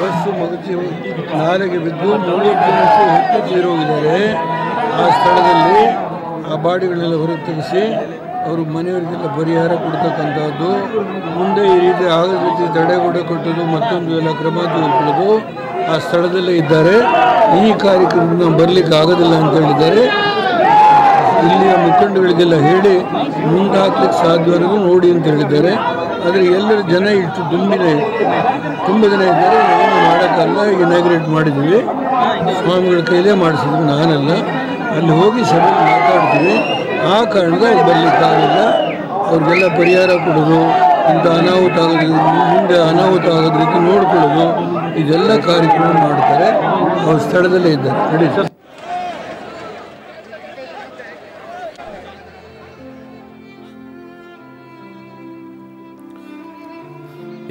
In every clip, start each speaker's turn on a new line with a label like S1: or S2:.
S1: Bus ಮಗುಚಿ ನಾಲೆಗೆ ಬಿದ್ದು ಮೂವತ್ತು ಜನಕ್ಕೆ ಹೆಚ್ಚು ತೀರೋಗಿದ್ದಾರೆ. ಆ ಸ್ಥಳದಲ್ಲಿ ಆ ಬಾಡಿಗಳನ್ನೆಲ್ಲ ಹೊರಗೆ ಅವರು ಮನೆಯವರಿಗೆಲ್ಲ ಪರಿಹಾರ ಕೊಡ್ತಕ್ಕಂಥದ್ದು. ಮುಂದೆ ಈ ರೀತಿ ಆಗದ ರೀತಿ ತಡೆಗೋಡೆ ಕಟ್ಟೋದು ಮತ್ತೊಂದು ಎಲ್ಲ ಕ್ರಮ ತೆಗೆದುಕೊಳ್ಳೋದು ಆ ಸ್ಥಳದಲ್ಲೇ ಇದ್ದಾರೆ. ಈ ಕಾರ್ಯಕ್ರಮಕ್ಕೆ ಬರಲಿಕ್ಕೆ ಆಗೋದಿಲ್ಲ ಅಂತ ಹೇಳಿದ್ದಾರೆ. ಇಲ್ಲಿಯ ಮುಖಂಡಗಳಿಗೆಲ್ಲ ಹೇಳಿ ಮುಂದಾಕ್ಲಿಕ್ಕೆ ಸಾಧ್ಯವರೆಗೂ ನೋಡಿ ಅಂತ ಹೇಳಿದ್ದಾರೆ. ಆದರೆ ಎಲ್ಲರ ಜನ ಇಷ್ಟು ತುಂಬಿದೆ. ತುಂಬ ಜನ ಇದ್ದಾರೆ. ಮಾಡೋಕ್ಕಲ್ಲ ಇನಾಗ್ರೇಟ್ ಮಾಡಿದ್ದೀವಿ. ಸ್ವಾಮಿಗಳ ಕೈಲೇ ಮಾಡಿಸಿದ್ವಿ ನಾನಲ್ಲ. ಅಲ್ಲಿ ಹೋಗಿ ಸಭೆ ಮಾತಾಡ್ತೀವಿ. ಆ ಕಾರಣದಾಗ ಬರಲಿಕ್ಕಾಗಲ್ಲ ಅವ್ರಿಗೆಲ್ಲ ಪರಿಹಾರ ಕೊಡೋದು, ಇಂಥ ಅನಾಹುತ ಆಗೋದು ಮುಂದೆ ಅನಾಹುತ ಆಗೋದ್ರಿಂದ ನೋಡ್ಕೊಳ್ಳೋದು, ಇದೆಲ್ಲ ಕಾರ್ಯಕ್ರಮ ಮಾಡ್ತಾರೆ. ಅವ್ರ ಸ್ಥಳದಲ್ಲೇ ಇದ್ದಾರೆ.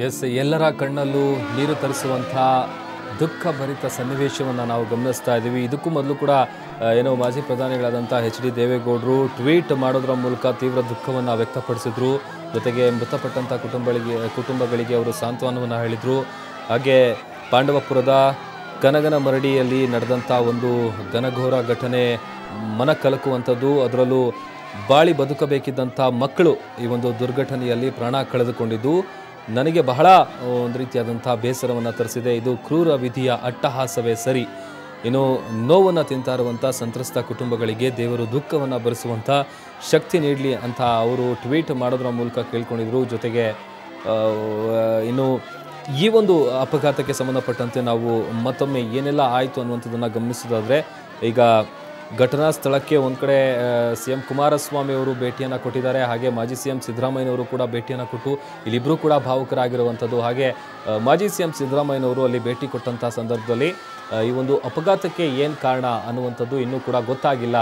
S2: ಎಸ್, ಎಲ್ಲರ ಕಣ್ಣಲ್ಲೂ ನೀರು ತರಿಸುವಂಥ ದುಃಖ ಭರಿತ ಸನ್ನಿವೇಶವನ್ನು ನಾವು ಗಮನಿಸ್ತಾ ಇದ್ದೀವಿ. ಇದಕ್ಕೂ ಮೊದಲು ಕೂಡ ಏನೋ ಮಾಜಿ ಪ್ರಧಾನಿಗಳಾದಂಥ ಎಚ್ ಡಿ ದೇವೇಗೌಡರು ಟ್ವೀಟ್ ಮಾಡೋದ್ರ ಮೂಲಕ ತೀವ್ರ ದುಃಖವನ್ನು ವ್ಯಕ್ತಪಡಿಸಿದ್ರು. ಜೊತೆಗೆ ಮೃತಪಟ್ಟಂಥ ಕುಟುಂಬಗಳಿಗೆ ಕುಟುಂಬಗಳಿಗೆ ಅವರು ಸಾಂತ್ವನವನ್ನು ಹೇಳಿದರು. ಹಾಗೆ ಪಾಂಡವಪುರದ ಕನಗನ ಮರಡಿಯಲ್ಲಿ ನಡೆದಂಥ ಒಂದು ಘನಘೋರ ಘಟನೆ ಮನ ಕಲಕುವಂಥದ್ದು. ಅದರಲ್ಲೂ ಬಾಳಿ ಬದುಕಬೇಕಿದ್ದಂಥ ಮಕ್ಕಳು ಈ ಒಂದು ದುರ್ಘಟನೆಯಲ್ಲಿ ಪ್ರಾಣ ಕಳೆದುಕೊಂಡಿದ್ದು. ನನಗೆ ಬಹಳ ಒಂದು ರೀತಿಯಾದಂಥ ಬೇಸರವನ್ನು ತರಿಸಿದೆ. ಇದು ಕ್ರೂರ ವಿಧಿಯ ಅಟ್ಟಹಾಸವೇ ಸರಿ. ಇನ್ನು ನೋವನ್ನು ತಿಂತಾ ಇರುವಂಥ ಸಂತ್ರಸ್ತ ಕುಟುಂಬಗಳಿಗೆ ದೇವರು ದುಃಖವನ್ನು ಭರಿಸುವಂಥ ಶಕ್ತಿ ನೀಡಲಿ ಅಂತ ಅವರು ಟ್ವೀಟ್ ಮಾಡೋದ್ರ ಮೂಲಕ ಕೇಳ್ಕೊಂಡಿದ್ರು. ಜೊತೆಗೆ ಇನ್ನು ಈ ಒಂದು ಅಪಘಾತಕ್ಕೆ ಸಂಬಂಧಪಟ್ಟಂತೆ ನಾವು ಮತ್ತೊಮ್ಮೆ ಏನೆಲ್ಲ ಆಯಿತು ಅನ್ನುವಂಥದ್ದನ್ನು ಗಮನಿಸೋದಾದರೆ, ಈಗ ಘಟನಾ ಸ್ಥಳಕ್ಕೆ ಒಂದು ಕಡೆ ಸಿ ಎಂ ಕುಮಾರಸ್ವಾಮಿ ಅವರು ಭೇಟಿಯನ್ನು ಕೊಟ್ಟಿದ್ದಾರೆ. ಹಾಗೆ ಮಾಜಿ ಸಿ ಎಂ ಸಿದ್ದರಾಮಯ್ಯನವರು ಕೂಡ ಭೇಟಿಯನ್ನು ಕೊಟ್ಟು ಇಲ್ಲಿಬ್ಬರೂ ಕೂಡ ಭಾವುಕರಾಗಿರುವಂಥದ್ದು ಹಾಗೆ ಮಾಜಿ ಸಿ ಎಂ ಸಿದ್ದರಾಮಯ್ಯನವರು ಅಲ್ಲಿ ಭೇಟಿ ಕೊಟ್ಟಂಥ ಸಂದರ್ಭದಲ್ಲಿ ಈ ಒಂದು ಅಪಘಾತಕ್ಕೆ ಏನು ಕಾರಣ ಅನ್ನುವಂಥದ್ದು ಇನ್ನೂ ಕೂಡ ಗೊತ್ತಾಗಿಲ್ಲ.